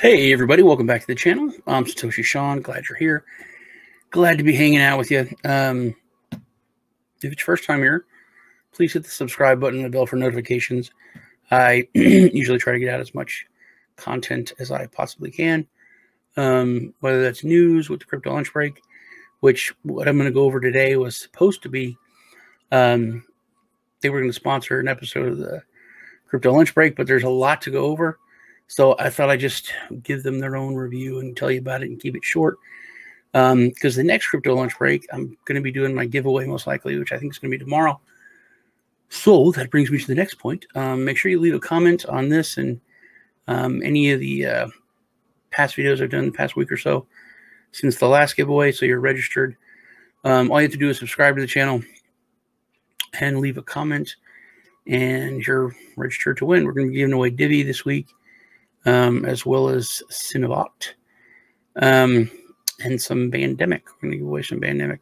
Hey, everybody, welcome back to the channel. I'm Satoshi Sean. Glad you're here. Glad to be hanging out with you. Um, if it's your first time here, please hit the subscribe button and the bell for notifications. I usually try to get out as much content as I possibly can, um, whether that's news with the crypto lunch break, which what I'm going to go over today was supposed to be. Um, they were going to sponsor an episode of the crypto lunch break, but there's a lot to go over. So I thought I'd just give them their own review and tell you about it and keep it short. Because um, the next crypto lunch break, I'm going to be doing my giveaway most likely, which I think is going to be tomorrow. So that brings me to the next point. Um, make sure you leave a comment on this and um, any of the uh, past videos I've done the past week or so since the last giveaway. So you're registered. Um, all you have to do is subscribe to the channel and leave a comment, and you're registered to win. We're going to be giving away Divi this week um, as well as Cinnabot, um, and some Bandemic. We're going to give away some Bandemic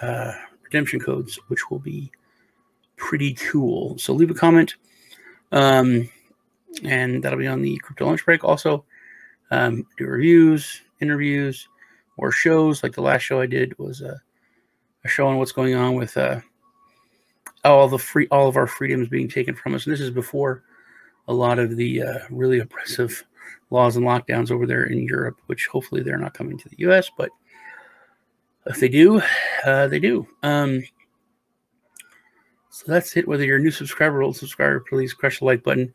uh, redemption codes, which will be pretty cool. So leave a comment, um, and that'll be on the Crypto Lunch Break. Also, um, do reviews, interviews, or shows. Like the last show I did was uh, a show on what's going on with uh, all the free, all of our freedoms being taken from us. And this is before a lot of the uh, really oppressive laws and lockdowns over there in Europe, which hopefully they're not coming to the U.S. But if they do, uh, they do. Um, so that's it. Whether you're a new subscriber or old subscriber, please crush the like button.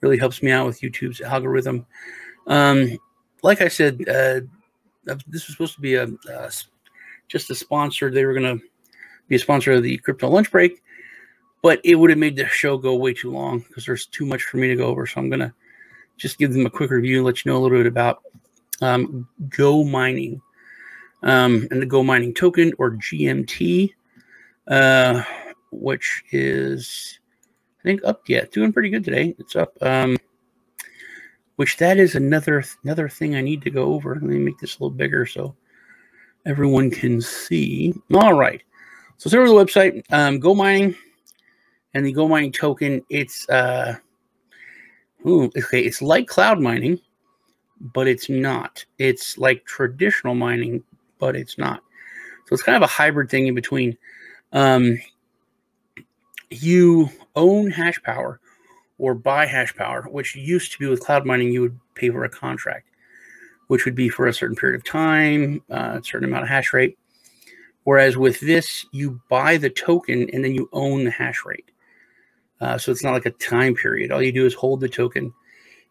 Really helps me out with YouTube's algorithm. Um, like I said, uh, this was supposed to be a uh, just a sponsor. They were going to be a sponsor of the crypto lunch break but it would have made the show go way too long because there's too much for me to go over. So I'm gonna just give them a quick review and let you know a little bit about um, Go Mining um, and the Go Mining token or GMT, uh, which is I think up yet, doing pretty good today. It's up. Um, which that is another another thing I need to go over. Let me make this a little bigger so everyone can see. All right. So with the website. Um, Go Mining and the Go Mining token, it's uh, ooh, okay, it's like cloud mining, but it's not. It's like traditional mining, but it's not. So it's kind of a hybrid thing in between. Um, you own hash power or buy hash power, which used to be with cloud mining, you would pay for a contract, which would be for a certain period of time, uh, a certain amount of hash rate. Whereas with this, you buy the token and then you own the hash rate. Uh, so it's not like a time period. All you do is hold the token,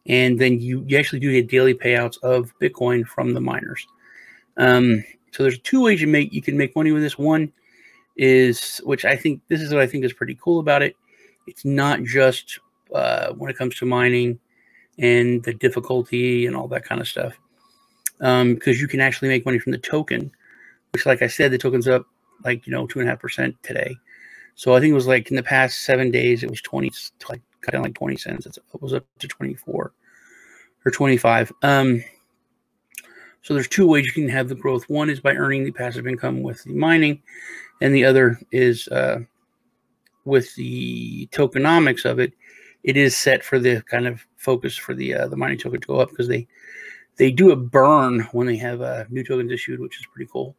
and then you, you actually do get daily payouts of Bitcoin from the miners. Um, so there's two ways you make you can make money with this. One is which I think this is what I think is pretty cool about it. It's not just uh, when it comes to mining and the difficulty and all that kind of stuff, because um, you can actually make money from the token. Which, like I said, the token's up like you know two and a half percent today. So I think it was like in the past seven days, it was 20, like cut down like 20 cents. It was up to 24 or 25. Um, so there's two ways you can have the growth. One is by earning the passive income with the mining, and the other is uh, with the tokenomics of it. It is set for the kind of focus for the uh, the mining token to go up because they they do a burn when they have uh, new tokens issued, which is pretty cool.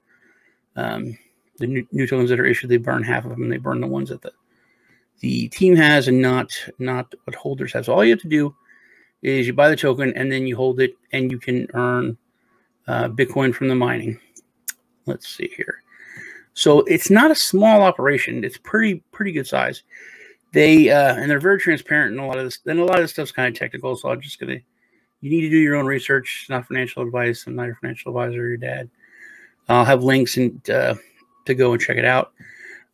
Um, the new, tokens that are issued, they burn half of them. They burn the ones that the the team has and not not what holders have. So all you have to do is you buy the token and then you hold it and you can earn uh, Bitcoin from the mining. Let's see here. So it's not a small operation. It's pretty pretty good size. They uh, and they're very transparent and a lot of this. Then a lot of this stuff's kind of technical. So I'm just gonna. You need to do your own research. It's not financial advice. I'm not your financial advisor. Your dad. I'll have links and uh, to go and check it out.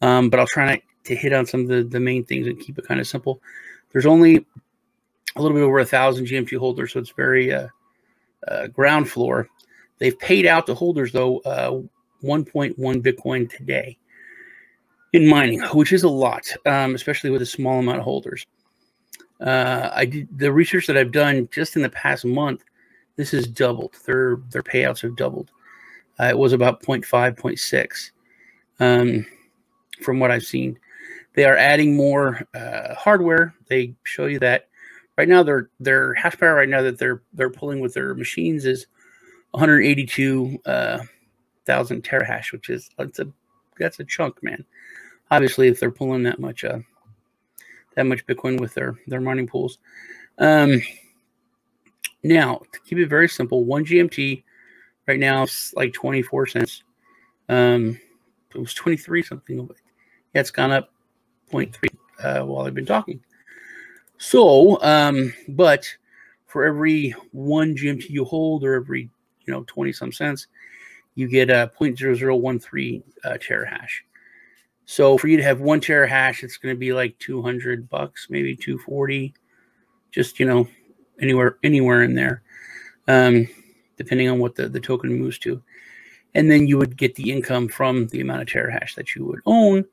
Um, but I'll try not to hit on some of the, the main things and keep it kind of simple. There's only a little bit over a thousand GMT holders, so it's very uh, uh, ground floor. They've paid out to holders though uh, 1.1 Bitcoin today in mining, which is a lot, um, especially with a small amount of holders. Uh, I did the research that I've done just in the past month. This has doubled. Their their payouts have doubled. Uh, it was about 0.5, 0.6 um, from what I've seen. They are adding more uh, hardware. They show you that right now their their hash power right now that they're they're pulling with their machines is 182 uh, thousand terahash, which is that's a that's a chunk, man. Obviously, if they're pulling that much uh, that much Bitcoin with their their mining pools. Um, now to keep it very simple, one GMT right now is like 24 cents. Um, it was 23 something. Yeah, it's gone up 0.3 uh, while I've been talking. So, um, but for every one GMT you hold or every, you know, 20 some cents, you get a 0.0013 uh, terahash. So for you to have one terahash, it's going to be like 200 bucks, maybe 240, just, you know, anywhere, anywhere in there, um, depending on what the, the token moves to. And then you would get the income from the amount of terahash that you would own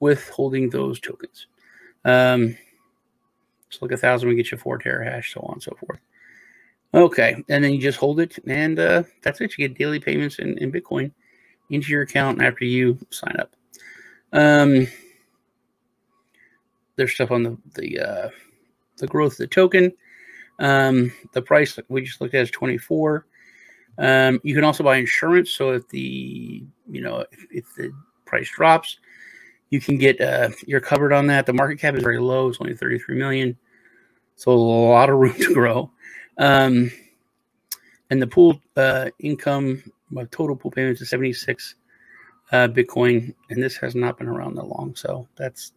with holding those tokens. Um, so like a thousand would get you four terahash, so on and so forth. Okay, and then you just hold it, and uh, that's it. You get daily payments in, in Bitcoin into your account after you sign up. Um, there's stuff on the the uh, the growth of the token. Um, the price we just looked at is 24. Um, you can also buy insurance. So if the you know if, if the price drops, you can get uh, you're covered on that. The market cap is very low; it's only 33 million, so a lot of room to grow. Um, and the pool uh, income, my total pool payments is 76 uh, Bitcoin, and this has not been around that long, so that's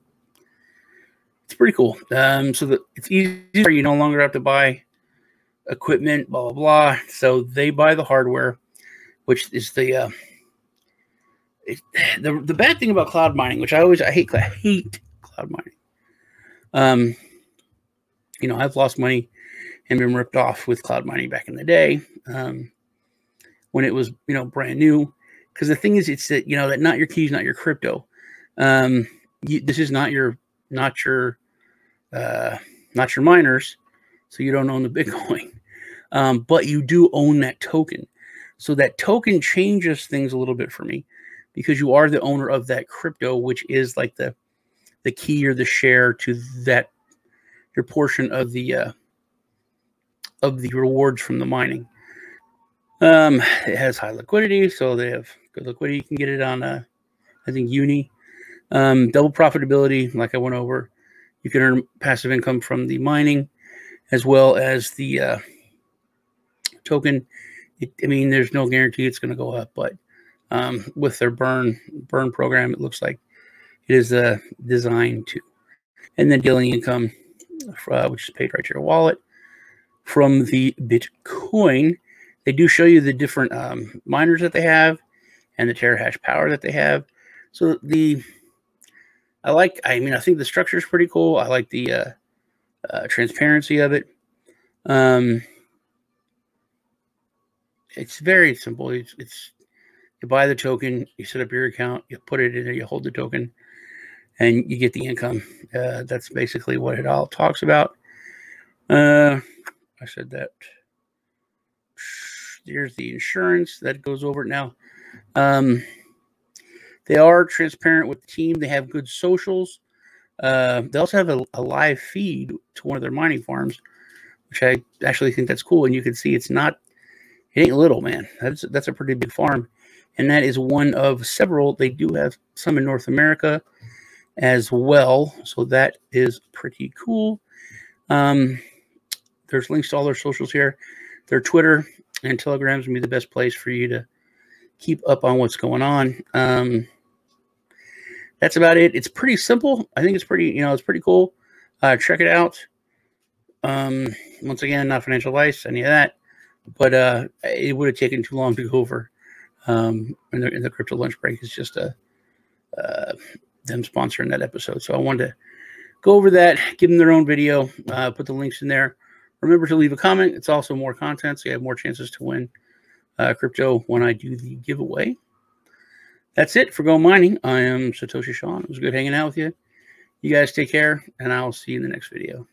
it's pretty cool. Um, so that it's easier; you no longer have to buy equipment, blah blah blah. So they buy the hardware, which is the uh, the the bad thing about cloud mining, which I always I hate I hate cloud mining. Um, you know, I've lost money and been ripped off with cloud mining back in the day um, when it was you know brand new. Because the thing is, it's that you know that not your keys, not your crypto. Um, you, this is not your not your uh, not your miners, so you don't own the Bitcoin, um, but you do own that token. So that token changes things a little bit for me because you are the owner of that crypto, which is like the the key or the share to that your portion of the uh, of the rewards from the mining. Um, it has high liquidity, so they have good liquidity. You can get it on, uh, I think, Uni. Um, double profitability, like I went over. You can earn passive income from the mining as well as the uh, token. It, I mean, there's no guarantee it's going to go up, but um, with their burn burn program. It looks like it is uh, designed to. And then dealing income, uh, which is paid right to your wallet from the Bitcoin. They do show you the different um, miners that they have and the terahash power that they have. So the I like. I mean, I think the structure is pretty cool. I like the uh, uh, transparency of it. Um, it's very simple. It's, it's you buy the token, you set up your account, you put it in there, you hold the token, and you get the income. Uh, that's basically what it all talks about. Uh, I said that. There's the insurance that goes over it now. Um, they are transparent with the team. They have good socials. Uh, they also have a, a, live feed to one of their mining farms, which I actually think that's cool. And you can see it's not, it ain't little, man. That's that's a pretty big farm and that is one of several. They do have some in North America as well, so that is pretty cool. Um, there's links to all their socials here. Their Twitter and Telegram's to be the best place for you to keep up on what's going on. Um, that's about it. It's pretty simple. I think it's pretty, you know, it's pretty cool. Uh, check it out. Um, once again, not financial advice, any of that, but uh, it would have taken too long to go over um, in, the, in the crypto lunch break is just a uh, them sponsoring that episode. So I wanted to go over that, give them their own video, uh, put the links in there. Remember to leave a comment. It's also more content, so you have more chances to win uh, crypto when I do the giveaway. That's it for Go Mining. I am Satoshi Sean. It was good hanging out with you. You guys take care, and I'll see you in the next video.